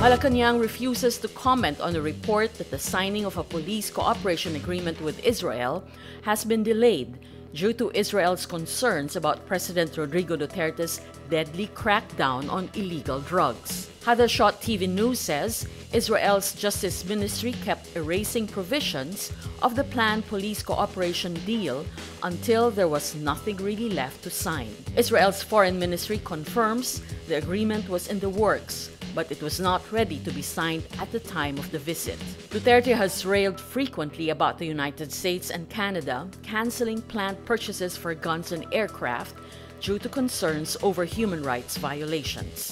Malacanang refuses to comment on a report that the signing of a police cooperation agreement with Israel has been delayed due to Israel's concerns about President Rodrigo Duterte's deadly crackdown on illegal drugs. Hadashot TV News says Israel's Justice Ministry kept erasing provisions of the planned police cooperation deal until there was nothing really left to sign. Israel's Foreign Ministry confirms the agreement was in the works but it was not ready to be signed at the time of the visit. Duterte has railed frequently about the United States and Canada canceling planned purchases for guns and aircraft due to concerns over human rights violations.